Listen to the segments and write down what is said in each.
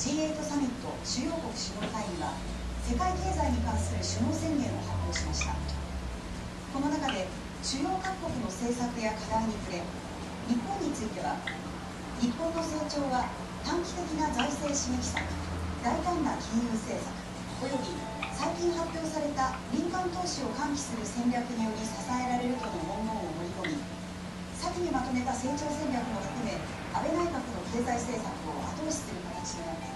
G8 サミット主要国首脳会議は世界経済に関する首脳宣言を発表しました。この中で主要各国の政策や課題に触れ日本については日本の成長は短期的な財政刺激策大胆な金融政策および最近発表された民間投資を喚起する戦略により支えられるとの文言を盛り込み先にまとめた成長戦略も含め安倍内閣の経済政策を後押しする形となっています。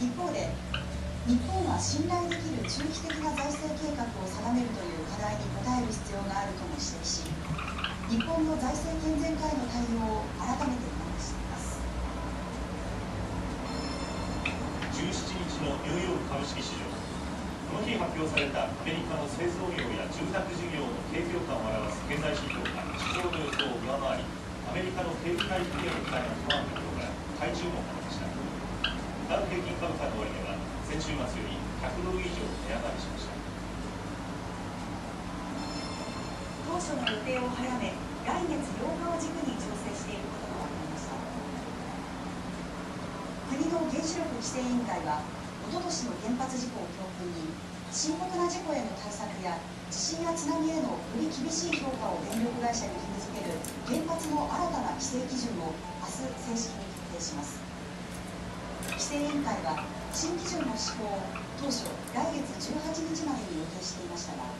一方で日本は信頼できる中期的な財政計画を定めるという課題に応える必要があるとも指摘し日本の財政健全化への対応を改めて促しています。17日のニューヨーク株式市場この日発表されたアメリカの製造業や住宅事業の景況感を表す経済指標が市場の予想を上回りアメリカの景気回復への期待が高まることが買い注文されました。ダウ平均株価の終値は先週末より100ドル以上値上がりしました。当初の予定を早め来月8日を軸に調整していることが分かりました国の原子力規制委員会はおととしの原発事故を教訓に深刻な事故への対策や地震や津波へのより厳しい評価を電力会社に義務付ける原発の新たな規制基準を明日正式に決定制委員会は新基準の施行を当初来月18日までに予定していましたが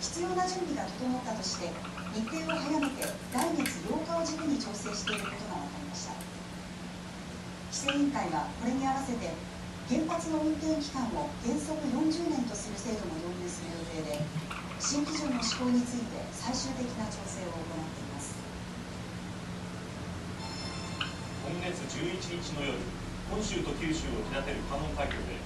必要な準備が整ったとして日程を早めて来月8日を軸に調整していることが分かりました。規制委員会はこれに合わせて原発の運転期間を原則40年とする制度も導入する予定で新基準の施行について最終的な調整を行っています。今月11日の夜本州と九州を隔てる関門海峡で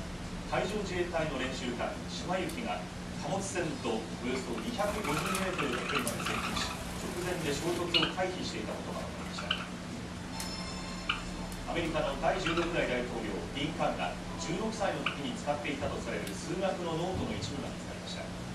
海上自衛隊の練習艦島行きが貨物船とおよそ250メートルの距離まで接近し直前で衝突を回避していたことが分かりました。アメリカの第16代大統領リンカンが16歳の時に使っていたとされる数学のノートの一部が見つかりました。